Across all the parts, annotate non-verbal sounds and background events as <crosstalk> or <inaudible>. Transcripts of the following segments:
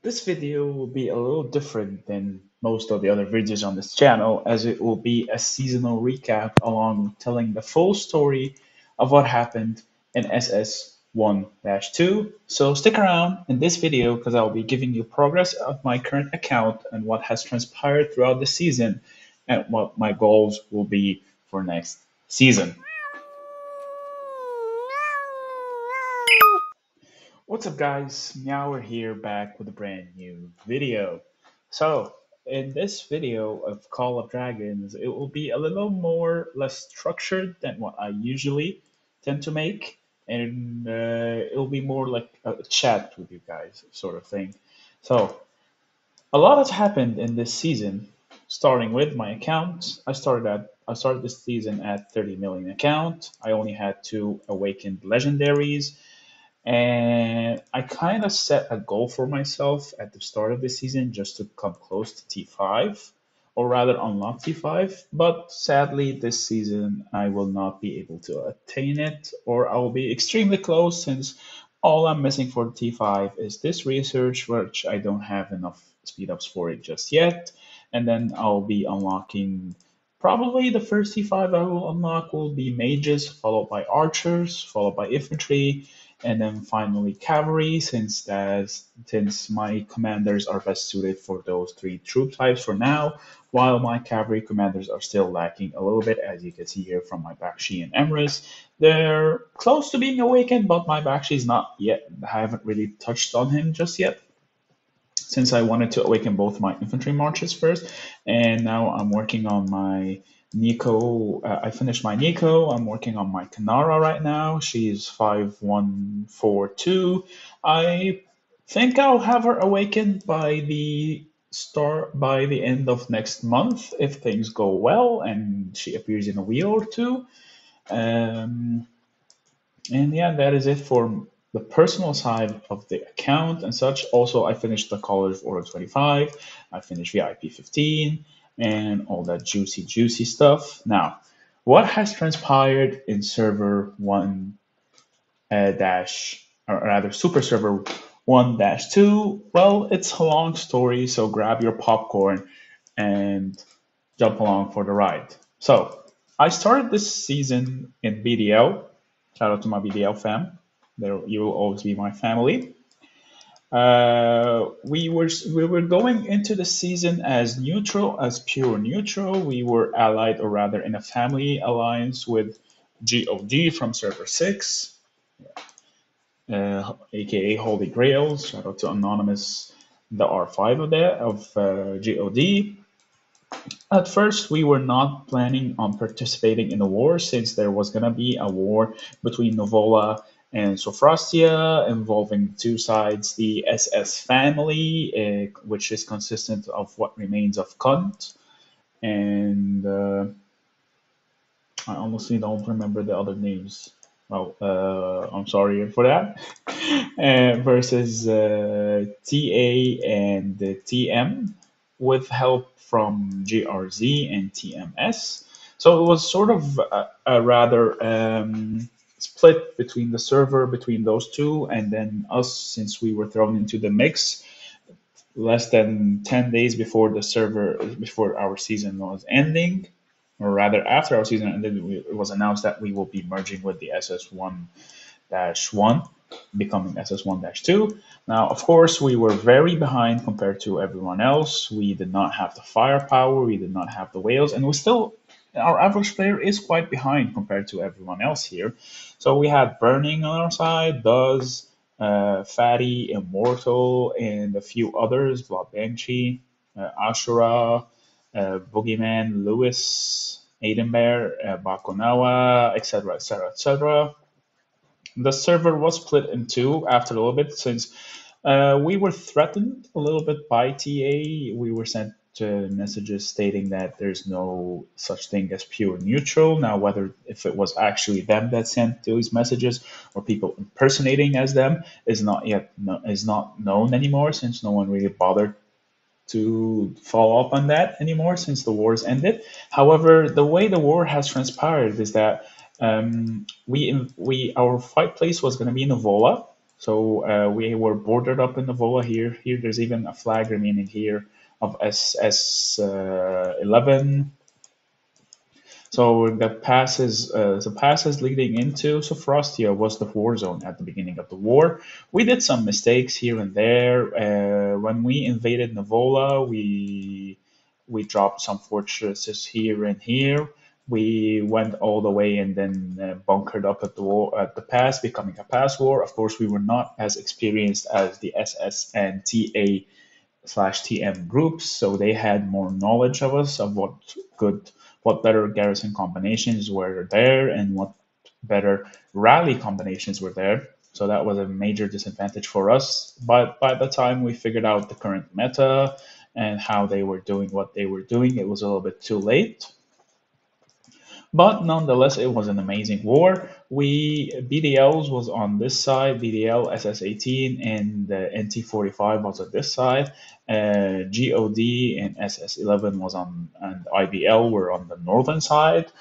This video will be a little different than most of the other videos on this channel as it will be a seasonal recap along telling the full story of what happened in SS1-2. So stick around in this video because I'll be giving you progress of my current account and what has transpired throughout the season and what my goals will be for next season. What's up guys, Meower here back with a brand new video. So, in this video of Call of Dragons, it will be a little more less structured than what I usually tend to make. And uh, it'll be more like a chat with you guys sort of thing. So, a lot has happened in this season, starting with my account. I started at I started this season at 30 million account. I only had two awakened legendaries and I kind of set a goal for myself at the start of the season just to come close to T5, or rather unlock T5. But sadly, this season I will not be able to attain it, or I will be extremely close since all I'm missing for T5 is this research, which I don't have enough speed ups for it just yet. And then I'll be unlocking Probably the first T5 I will unlock will be mages, followed by archers, followed by infantry, and then finally cavalry since that's since my commanders are best suited for those three troop types for now while my cavalry commanders are still lacking a little bit as you can see here from my Bakshi and Emrys they're close to being awakened but my Bakshi is not yet I haven't really touched on him just yet since I wanted to awaken both my infantry marches first and now I'm working on my Nico, uh, I finished my Nico. I'm working on my Kinnara right now. She's 5142. I think I'll have her awakened by the start by the end of next month if things go well and she appears in a wheel or two. Um, and yeah, that is it for the personal side of the account and such. Also, I finished the College of Order 25. I finished VIP 15 and all that juicy, juicy stuff. Now, what has transpired in server 1 uh, dash, or rather super server 1 dash 2? Well, it's a long story, so grab your popcorn and jump along for the ride. So, I started this season in BDL. Shout out to my BDL fam. There, you will always be my family. Uh, we were we were going into the season as neutral, as pure neutral. We were allied, or rather, in a family alliance with GOD from Server Six, uh, aka Holy Grails. Shout out to Anonymous, the R5 of that of uh, GOD. At first, we were not planning on participating in the war since there was gonna be a war between Novola and Sophrostia involving two sides, the SS family, uh, which is consistent of what remains of Kunt, and uh, I honestly don't remember the other names. Well, uh, I'm sorry for that. Uh, <laughs> versus uh, TA and TM with help from GRZ and TMS. So it was sort of a, a rather um, split between the server between those two and then us since we were thrown into the mix less than 10 days before the server before our season was ending or rather after our season ended it was announced that we will be merging with the ss1-1 becoming ss1-2 now of course we were very behind compared to everyone else. We did not have the firepower we did not have the whales and we still our average player is quite behind compared to everyone else here. So we had Burning on our side, Does, uh, Fatty, Immortal, and a few others, Blood Banshee, uh, Ashura, uh, Boogeyman, Lewis, Aiden Bear, uh, Bakunawa, etc., etc., etc. The server was split in two after a little bit since uh, we were threatened a little bit by TA. We were sent messages stating that there's no such thing as pure neutral. Now, whether if it was actually them that sent those messages or people impersonating as them is not yet no, is not known anymore since no one really bothered to follow up on that anymore since the wars ended. However, the way the war has transpired is that um, we we our fight place was going to be in Novola, So uh, we were bordered up in Navola here. Here, there's even a flag remaining here of SS uh, 11 so the passes, uh, the passes leading into Sophrostia was the war zone at the beginning of the war. We did some mistakes here and there. Uh, when we invaded Navola, we we dropped some fortresses here and here. We went all the way and then uh, bunkered up at the war, at the pass, becoming a pass war. Of course, we were not as experienced as the SS and TA slash TM groups, so they had more knowledge of us of what good what better garrison combinations were there and what better rally combinations were there. So that was a major disadvantage for us. But by the time we figured out the current meta and how they were doing what they were doing, it was a little bit too late. But nonetheless, it was an amazing war. We BDLs was on this side, BDL SS18 and the NT45 was on this side. Uh, GOD and SS11 was on, and IBL were on the northern side.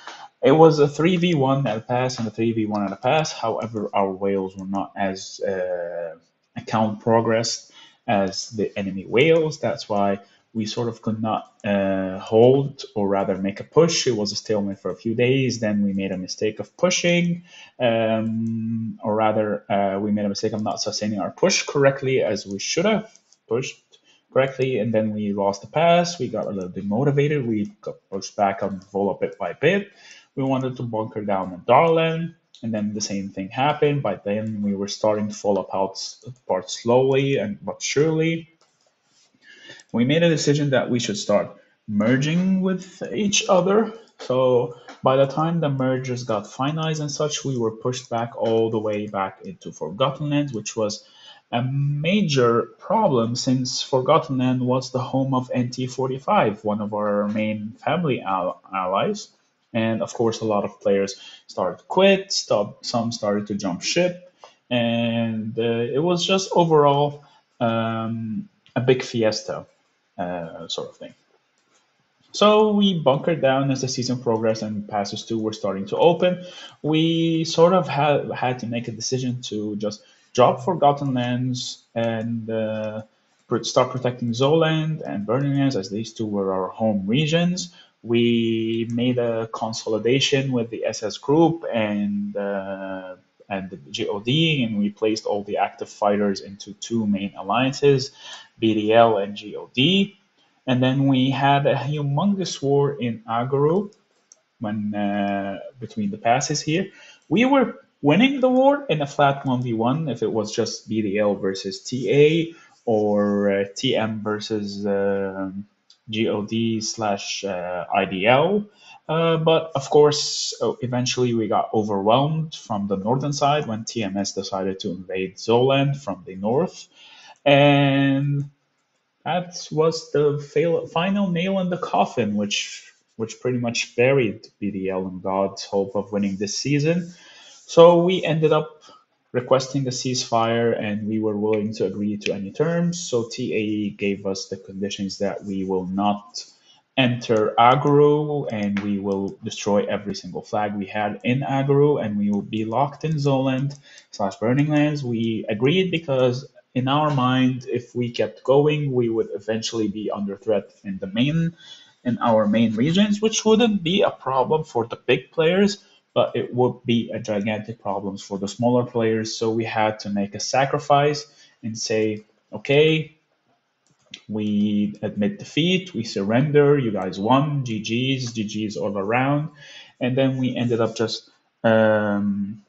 It was a 3v1 at a pass and a 3v1 at a pass. However, our whales were not as uh, account progressed as the enemy whales. That's why we sort of could not uh, hold or rather make a push. It was a stalemate for a few days. Then we made a mistake of pushing, um, or rather, uh, we made a mistake of not sustaining our push correctly as we should have pushed correctly. And then we lost the pass. We got a little demotivated. We got pushed back on Vola bit by bit. We wanted to bunker down in Darlan. And then the same thing happened. By then, we were starting to fall apart, apart slowly and but surely we made a decision that we should start merging with each other. So by the time the mergers got finalized and such, we were pushed back all the way back into Forgotten Lands, which was a major problem since Forgotten Land was the home of NT45, one of our main family allies. And of course, a lot of players started to quit, stop, some started to jump ship, and uh, it was just overall um, a big fiesta uh, sort of thing. So we bunkered down as the season progressed and passes two were starting to open. We sort of had had to make a decision to just drop Forgotten Lands and uh, start protecting Zoland and Burning Lands as these two were our home regions. We made a consolidation with the SS group and uh, and the GOD, and we placed all the active fighters into two main alliances, BDL and GOD. And then we had a humongous war in Agaru when uh, between the passes here. We were winning the war in a flat 1v1 if it was just BDL versus TA or uh, TM versus uh, GOD slash uh, IDL. But of course, oh, eventually we got overwhelmed from the northern side when TMS decided to invade Zoland from the north. And that was the fail, final nail in the coffin, which which pretty much buried BDL and God's hope of winning this season. So we ended up requesting a ceasefire and we were willing to agree to any terms. So TAE gave us the conditions that we will not enter Agro and we will destroy every single flag we had in Agro and we will be locked in Zoland slash Burning Lands. We agreed because in our mind, if we kept going, we would eventually be under threat in the main in our main regions, which wouldn't be a problem for the big players, but it would be a gigantic problem for the smaller players. So we had to make a sacrifice and say, okay, we admit defeat, we surrender, you guys won, GG's, GG's all around. And then we ended up just um,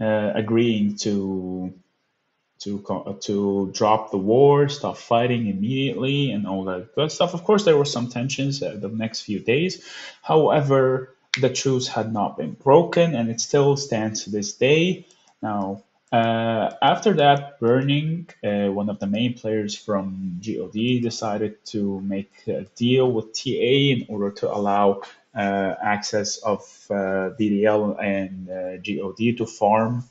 uh, agreeing to to to drop the war, stop fighting immediately, and all that good stuff. Of course, there were some tensions the next few days. However, the truce had not been broken, and it still stands to this day. Now, uh, after that burning, uh, one of the main players from GOD decided to make a deal with TA in order to allow uh, access of uh, BDL and uh, GOD to farm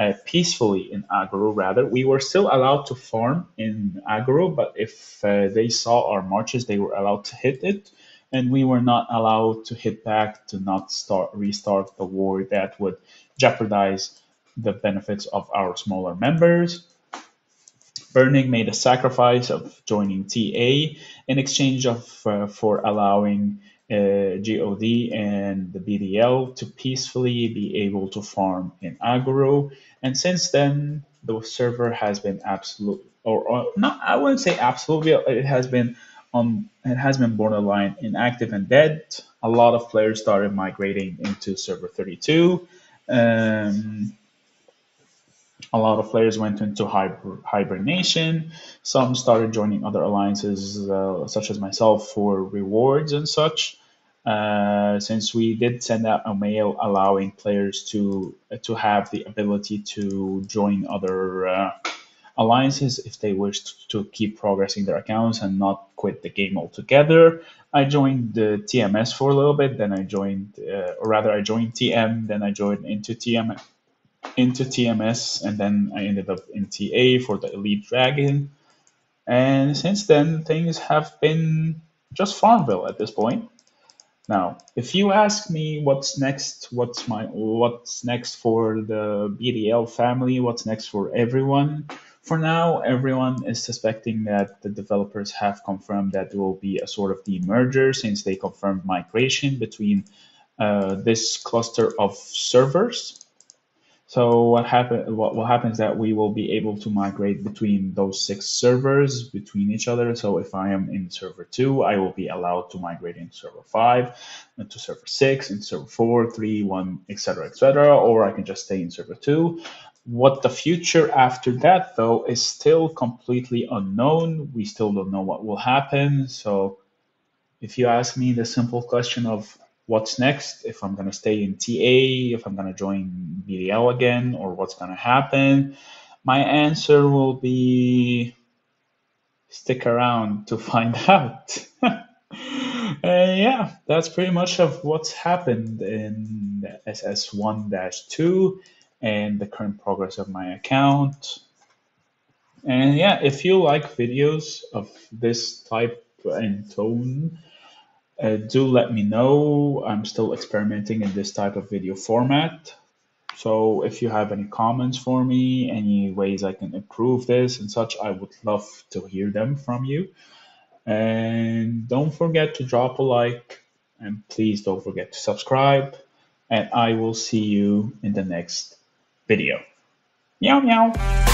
uh, peacefully in Agro. Rather, we were still allowed to farm in Agro, but if they saw our marches, they were allowed to hit it and we were not allowed to hit back to not start restart the war that would jeopardize the benefits of our smaller members. Burning made a sacrifice of joining TA in exchange of uh, for allowing uh, GOD and the BDL to peacefully be able to farm in Agoro. And since then, the server has been absolute, or, or not, I wouldn't say absolutely, it has been on, it has been borderline inactive and dead. A lot of players started migrating into server 32. Um, a lot of players went into hiber hibernation. Some started joining other alliances, uh, such as myself, for rewards and such. Uh, since we did send out a mail allowing players to to have the ability to join other uh, alliances if they wished to keep progressing their accounts and not quit the game altogether. I joined the TMS for a little bit, then I joined, uh, or rather, I joined TM, then I joined into TM into TMS, and then I ended up in TA for the Elite Dragon. And since then, things have been just Farmville at this point. Now, if you ask me what's next, what's my what's next for the BDL family, what's next for everyone? For now, everyone is suspecting that the developers have confirmed that there will be a sort of demerger since they confirmed migration between uh, this cluster of servers so what happen what will happen is that we will be able to migrate between those six servers between each other. So if I am in server two, I will be allowed to migrate into server five, uh, into server six, into server four, three, one, etc., etc. Or I can just stay in server two. What the future after that though is still completely unknown. We still don't know what will happen. So if you ask me the simple question of what's next, if I'm going to stay in TA, if I'm going to join BDL again, or what's going to happen, my answer will be stick around to <laughs> find out. <laughs> uh, yeah, that's pretty much of what's happened in SS1-2 and the current progress of my account. And yeah, if you like videos of this type and tone, uh, do let me know. I'm still experimenting in this type of video format. So if you have any comments for me, any ways I can improve this and such, I would love to hear them from you. And don't forget to drop a like and please don't forget to subscribe. And I will see you in the next video. Meow meow.